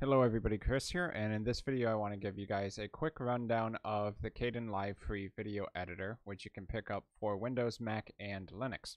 Hello everybody, Chris here, and in this video I want to give you guys a quick rundown of the Kdenlive free video editor, which you can pick up for Windows, Mac, and Linux.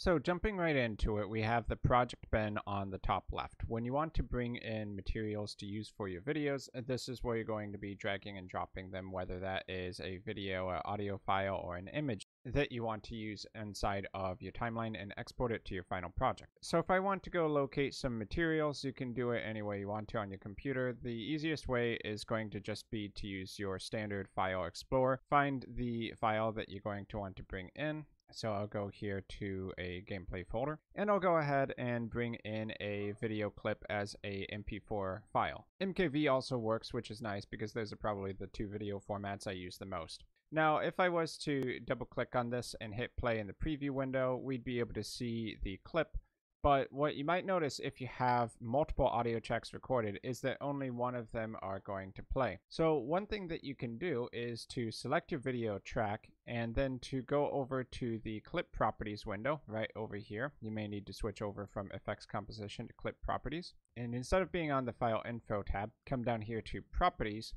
So jumping right into it, we have the project bin on the top left. When you want to bring in materials to use for your videos, uh, this is where you're going to be dragging and dropping them, whether that is a video, an audio file, or an image that you want to use inside of your timeline and export it to your final project. So if I want to go locate some materials, you can do it any way you want to on your computer. The easiest way is going to just be to use your standard file explorer. Find the file that you're going to want to bring in. So I'll go here to a gameplay folder and I'll go ahead and bring in a video clip as a MP4 file. MKV also works, which is nice because those are probably the two video formats I use the most. Now, if I was to double click on this and hit play in the preview window, we'd be able to see the clip. But what you might notice if you have multiple audio tracks recorded is that only one of them are going to play. So one thing that you can do is to select your video track and then to go over to the clip properties window right over here. You may need to switch over from effects composition to clip properties. And instead of being on the file info tab, come down here to properties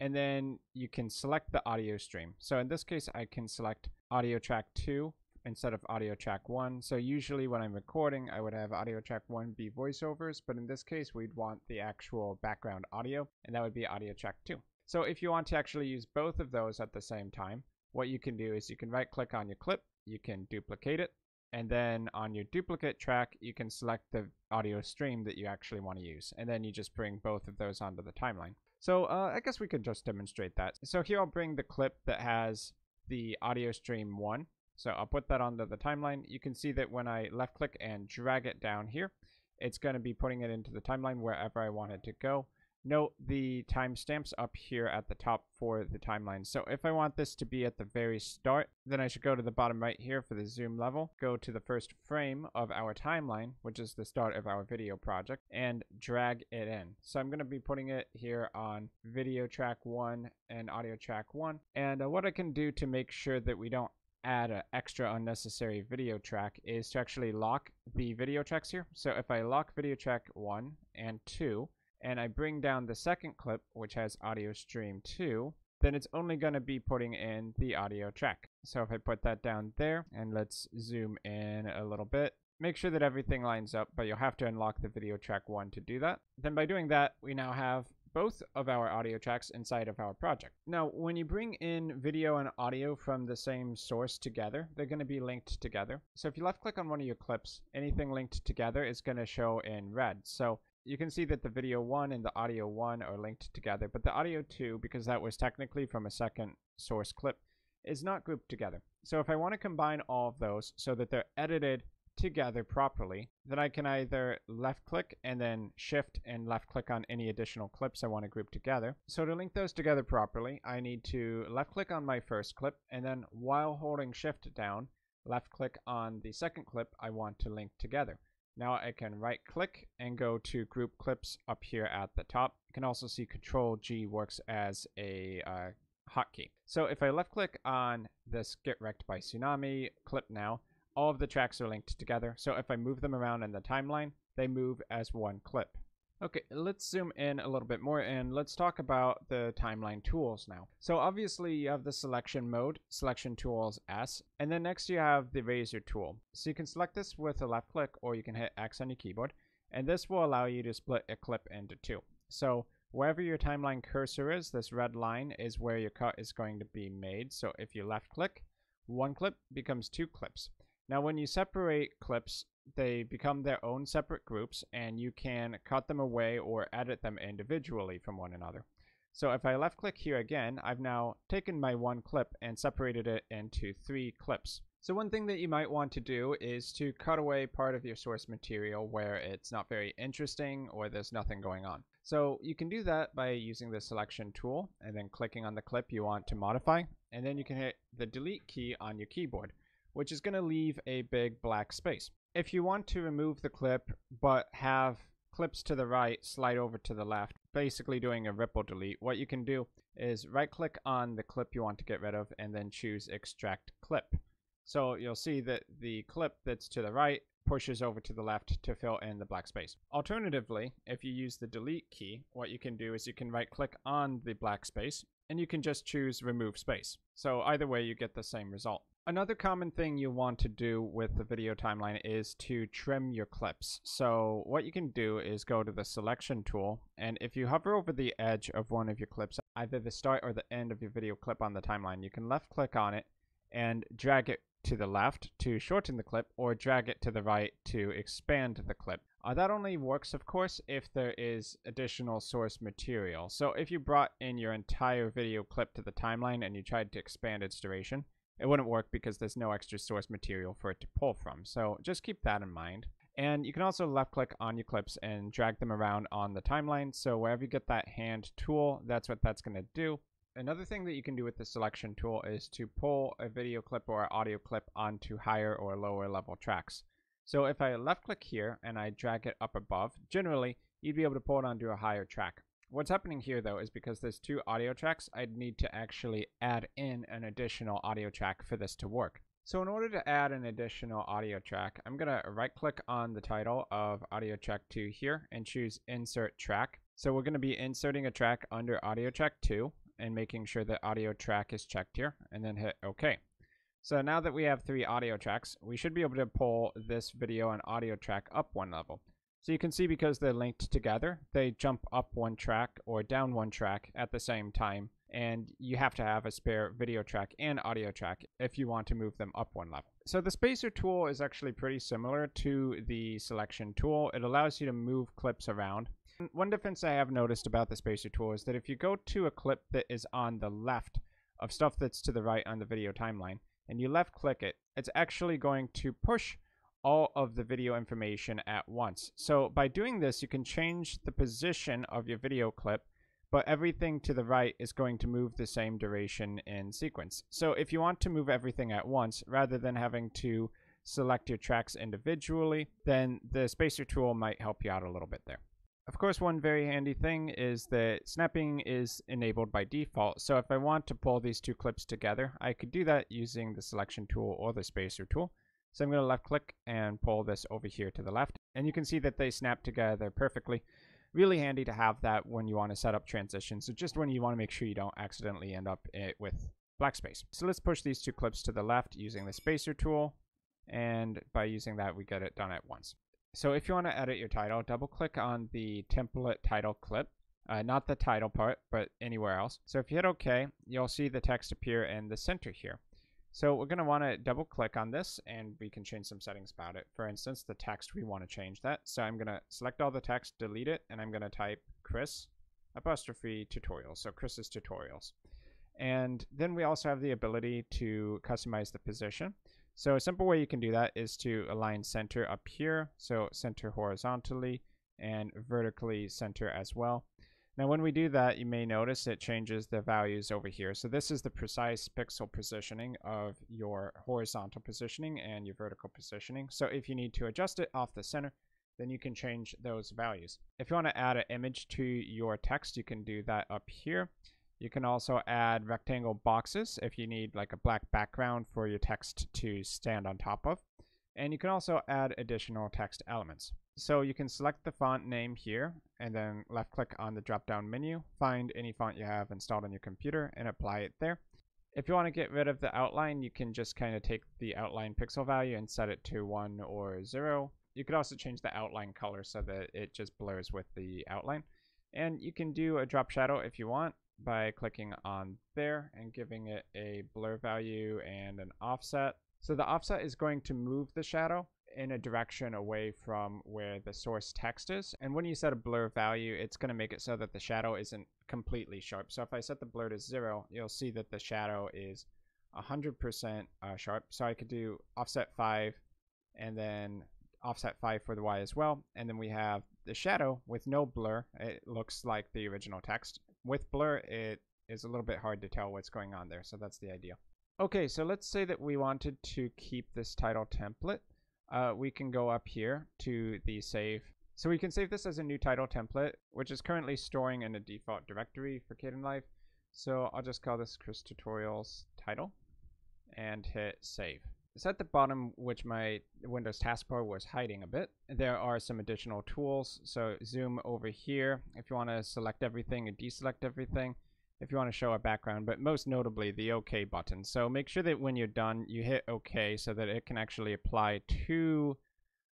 and then you can select the audio stream. So in this case, I can select audio track 2 instead of audio track 1. So usually when I'm recording, I would have audio track 1 be voiceovers, but in this case, we'd want the actual background audio, and that would be audio track 2. So if you want to actually use both of those at the same time, what you can do is you can right click on your clip, you can duplicate it, and then on your duplicate track, you can select the audio stream that you actually want to use. And then you just bring both of those onto the timeline. So uh, I guess we could just demonstrate that. So here I'll bring the clip that has the audio stream 1. So I'll put that onto the timeline. You can see that when I left click and drag it down here, it's going to be putting it into the timeline wherever I want it to go. Note the timestamps up here at the top for the timeline. So if I want this to be at the very start, then I should go to the bottom right here for the zoom level, go to the first frame of our timeline, which is the start of our video project, and drag it in. So I'm going to be putting it here on video track 1 and audio track 1. And uh, what I can do to make sure that we don't add an extra unnecessary video track is to actually lock the video tracks here. So if I lock video track 1 and 2, and I bring down the second clip, which has audio stream 2, then it's only going to be putting in the audio track. So if I put that down there, and let's zoom in a little bit, make sure that everything lines up, but you'll have to unlock the video track 1 to do that. Then by doing that, we now have both of our audio tracks inside of our project. Now, when you bring in video and audio from the same source together, they're going to be linked together. So if you left click on one of your clips, anything linked together is going to show in red. So you can see that the video 1 and the audio 1 are linked together, but the audio 2, because that was technically from a second source clip, is not grouped together. So if I want to combine all of those so that they're edited together properly, then I can either left click and then shift and left click on any additional clips I want to group together. So to link those together properly, I need to left click on my first clip and then while holding shift down, left click on the second clip I want to link together. Now I can right click and go to group clips up here at the top. You can also see control G works as a uh, hotkey. So if I left click on this get wrecked by tsunami clip now, all of the tracks are linked together. So if I move them around in the timeline, they move as one clip. Okay, let's zoom in a little bit more and let's talk about the timeline tools now. So obviously you have the selection mode, selection tools S, and then next you have the razor tool. So you can select this with a left click or you can hit X on your keyboard, and this will allow you to split a clip into two. So wherever your timeline cursor is, this red line is where your cut is going to be made. So if you left click, one clip becomes two clips. Now when you separate clips, they become their own separate groups and you can cut them away or edit them individually from one another. So if I left click here again, I've now taken my one clip and separated it into three clips. So one thing that you might want to do is to cut away part of your source material where it's not very interesting or there's nothing going on. So you can do that by using the selection tool and then clicking on the clip you want to modify and then you can hit the delete key on your keyboard which is going to leave a big black space. If you want to remove the clip but have clips to the right slide over to the left, basically doing a ripple delete, what you can do is right click on the clip you want to get rid of and then choose extract clip. So you'll see that the clip that's to the right pushes over to the left to fill in the black space. Alternatively, if you use the delete key, what you can do is you can right click on the black space and you can just choose remove space. So either way you get the same result. Another common thing you want to do with the video timeline is to trim your clips. So what you can do is go to the selection tool and if you hover over the edge of one of your clips, either the start or the end of your video clip on the timeline, you can left click on it and drag it to the left to shorten the clip or drag it to the right to expand the clip. Uh, that only works, of course, if there is additional source material. So if you brought in your entire video clip to the timeline and you tried to expand its duration, it wouldn't work because there's no extra source material for it to pull from. So just keep that in mind. And you can also left click on your clips and drag them around on the timeline. So wherever you get that hand tool, that's what that's going to do. Another thing that you can do with the selection tool is to pull a video clip or audio clip onto higher or lower level tracks. So if I left click here and I drag it up above, generally you'd be able to pull it onto a higher track. What's happening here though is because there's two audio tracks, I'd need to actually add in an additional audio track for this to work. So in order to add an additional audio track, I'm going to right click on the title of audio track 2 here and choose insert track. So we're going to be inserting a track under audio track 2 and making sure that audio track is checked here and then hit OK. So now that we have three audio tracks, we should be able to pull this video and audio track up one level. So you can see because they're linked together, they jump up one track or down one track at the same time. And you have to have a spare video track and audio track if you want to move them up one level. So the spacer tool is actually pretty similar to the selection tool. It allows you to move clips around. One difference I have noticed about the spacer tool is that if you go to a clip that is on the left of stuff that's to the right on the video timeline, and you left click it, it's actually going to push all of the video information at once. So by doing this, you can change the position of your video clip, but everything to the right is going to move the same duration in sequence. So if you want to move everything at once, rather than having to select your tracks individually, then the spacer tool might help you out a little bit there. Of course, one very handy thing is that snapping is enabled by default. So if I want to pull these two clips together, I could do that using the selection tool or the spacer tool. So I'm going to left click and pull this over here to the left. And you can see that they snap together perfectly. Really handy to have that when you want to set up transitions. So just when you want to make sure you don't accidentally end up with black space. So let's push these two clips to the left using the spacer tool. And by using that, we get it done at once. So if you want to edit your title, double click on the template title clip. Uh, not the title part, but anywhere else. So if you hit OK, you'll see the text appear in the center here. So we're going to want to double click on this and we can change some settings about it. For instance, the text, we want to change that. So I'm going to select all the text, delete it, and I'm going to type Chris apostrophe tutorials. So Chris's tutorials. And then we also have the ability to customize the position. So a simple way you can do that is to align center up here. So center horizontally and vertically center as well. Now when we do that, you may notice it changes the values over here. So this is the precise pixel positioning of your horizontal positioning and your vertical positioning. So if you need to adjust it off the center, then you can change those values. If you want to add an image to your text, you can do that up here. You can also add rectangle boxes if you need like a black background for your text to stand on top of. And you can also add additional text elements. So you can select the font name here and then left click on the drop down menu, find any font you have installed on your computer and apply it there. If you want to get rid of the outline, you can just kind of take the outline pixel value and set it to 1 or 0. You could also change the outline color so that it just blurs with the outline. And you can do a drop shadow if you want by clicking on there and giving it a blur value and an offset. So the offset is going to move the shadow in a direction away from where the source text is. And when you set a blur value, it's going to make it so that the shadow isn't completely sharp. So if I set the blur to zero, you'll see that the shadow is 100% uh, sharp. So I could do offset 5 and then offset 5 for the Y as well. And then we have the shadow with no blur. It looks like the original text with blur, it is a little bit hard to tell what's going on there. So that's the idea. Okay, so let's say that we wanted to keep this title template. Uh, we can go up here to the save. So we can save this as a new title template, which is currently storing in a default directory for Kdenlive. So I'll just call this Chris Tutorials title and hit save. It's at the bottom, which my Windows taskbar was hiding a bit, there are some additional tools. So zoom over here if you want to select everything and deselect everything if you want to show a background, but most notably the OK button. So make sure that when you're done, you hit OK so that it can actually apply to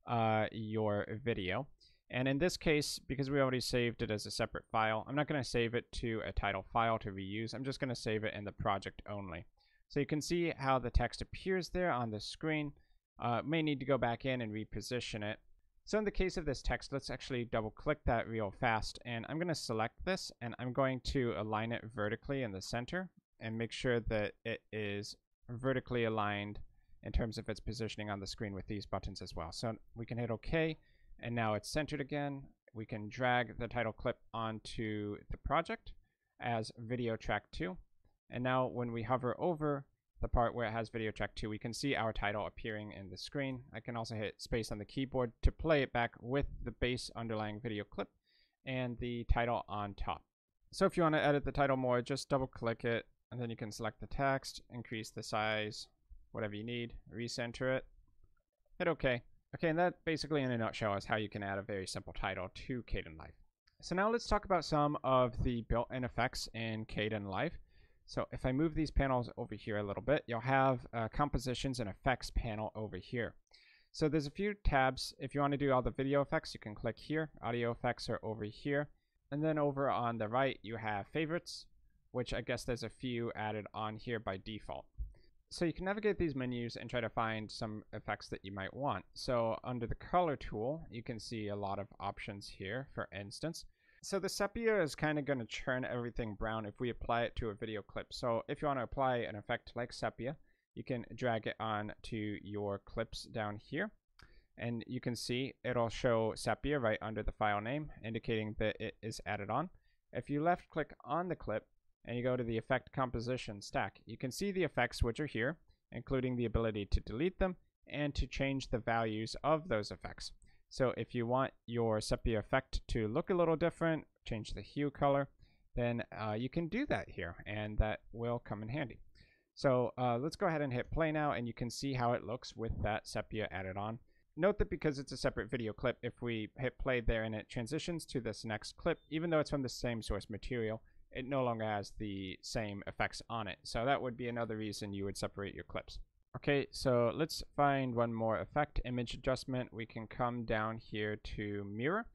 uh, your video. And in this case, because we already saved it as a separate file, I'm not going to save it to a title file to reuse. I'm just going to save it in the project only. So you can see how the text appears there on the screen. Uh, may need to go back in and reposition it. So in the case of this text, let's actually double click that real fast. And I'm going to select this and I'm going to align it vertically in the center and make sure that it is vertically aligned in terms of its positioning on the screen with these buttons as well. So we can hit OK and now it's centered again. We can drag the title clip onto the project as video track 2. And now when we hover over the part where it has video track 2, we can see our title appearing in the screen. I can also hit space on the keyboard to play it back with the base underlying video clip and the title on top. So if you want to edit the title more, just double click it and then you can select the text, increase the size, whatever you need, recenter it, hit OK. Okay, and that basically in a nutshell is how you can add a very simple title to Kdenlive. So now let's talk about some of the built-in effects in Kdenlive. So if I move these panels over here a little bit, you'll have uh, compositions and effects panel over here. So there's a few tabs. If you want to do all the video effects, you can click here. Audio effects are over here. And then over on the right, you have favorites, which I guess there's a few added on here by default so you can navigate these menus and try to find some effects that you might want. So under the color tool, you can see a lot of options here, for instance. So the sepia is kind of going to churn everything brown if we apply it to a video clip. So if you want to apply an effect like sepia, you can drag it on to your clips down here. And you can see it'll show sepia right under the file name, indicating that it is added on. If you left click on the clip, and you go to the effect composition stack, you can see the effects which are here, including the ability to delete them and to change the values of those effects. So if you want your sepia effect to look a little different, change the hue color, then uh, you can do that here and that will come in handy. So uh, let's go ahead and hit play now and you can see how it looks with that sepia added on. Note that because it's a separate video clip, if we hit play there and it transitions to this next clip, even though it's from the same source material, it no longer has the same effects on it. So that would be another reason you would separate your clips. Okay, so let's find one more effect, image adjustment. We can come down here to mirror.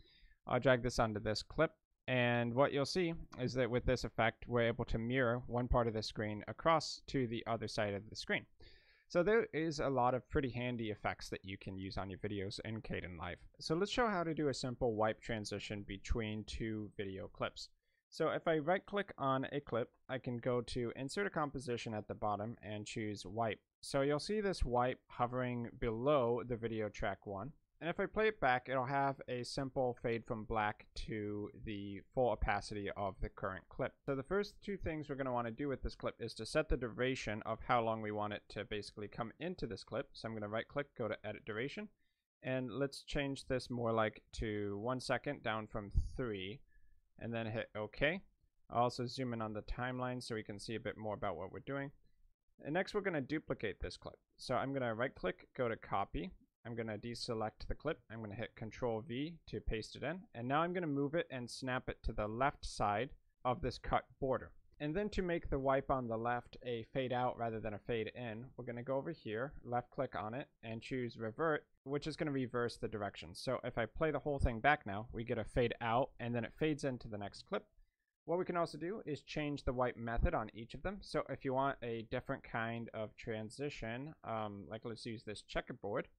I'll drag this onto this clip. And what you'll see is that with this effect, we're able to mirror one part of the screen across to the other side of the screen. So there is a lot of pretty handy effects that you can use on your videos in Kdenlive. So let's show how to do a simple wipe transition between two video clips. So if I right click on a clip, I can go to insert a composition at the bottom and choose wipe. So you'll see this wipe hovering below the video track one. And if I play it back, it'll have a simple fade from black to the full opacity of the current clip. So the first two things we're going to want to do with this clip is to set the duration of how long we want it to basically come into this clip. So I'm going to right click, go to edit duration, and let's change this more like to one second down from three and then hit OK. I'll also zoom in on the timeline so we can see a bit more about what we're doing. And next we're going to duplicate this clip. So I'm going to right click, go to copy. I'm going to deselect the clip. I'm going to hit Control V to paste it in. And now I'm going to move it and snap it to the left side of this cut border. And then to make the wipe on the left a fade out rather than a fade in, we're going to go over here, left click on it, and choose revert, which is going to reverse the direction. So if I play the whole thing back now, we get a fade out, and then it fades into the next clip. What we can also do is change the wipe method on each of them. So if you want a different kind of transition, um, like let's use this checkerboard,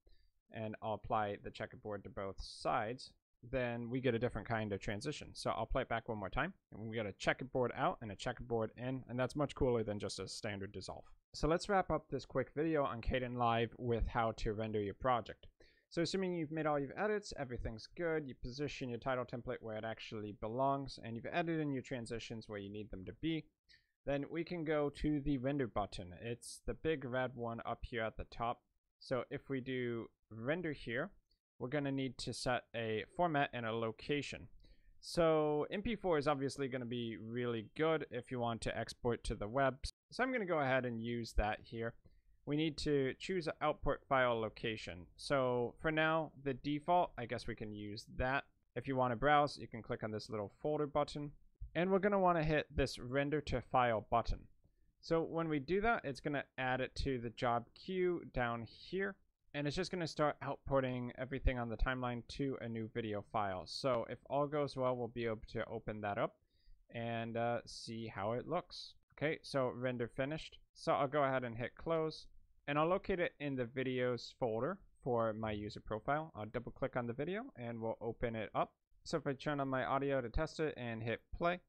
and I'll apply the checkerboard to both sides then we get a different kind of transition. So I'll play it back one more time. And we got a checkerboard out and a checkerboard in, and that's much cooler than just a standard dissolve. So let's wrap up this quick video on Kdenlive with how to render your project. So assuming you've made all your edits, everything's good, you position your title template where it actually belongs, and you've edited in your transitions where you need them to be, then we can go to the render button. It's the big red one up here at the top. So if we do render here, we're going to need to set a format and a location. So MP4 is obviously going to be really good if you want to export to the web. So I'm going to go ahead and use that here. we need to choose an output file location. So for now, the default, I guess we can use that. If you want to browse, you can click on this little folder button. And we're going to want to hit this render to file button. So when we do that, it's going to add it to the job queue down here. And it's just going to start outputting everything on the timeline to a new video file. So if all goes well, we'll be able to open that up and uh, see how it looks. Okay, so render finished. So I'll go ahead and hit close and I'll locate it in the videos folder for my user profile. I'll double click on the video and we'll open it up. So if I turn on my audio to test it and hit play,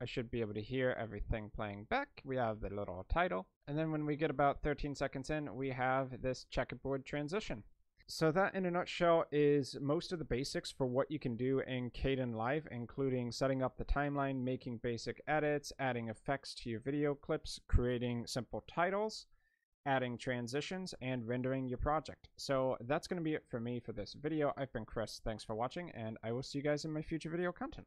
I should be able to hear everything playing back. We have the little title. And then when we get about 13 seconds in, we have this checkerboard transition. So that in a nutshell is most of the basics for what you can do in Caden Kdenlive, including setting up the timeline, making basic edits, adding effects to your video clips, creating simple titles, adding transitions, and rendering your project. So that's going to be it for me for this video. I've been Chris. Thanks for watching, and I will see you guys in my future video content.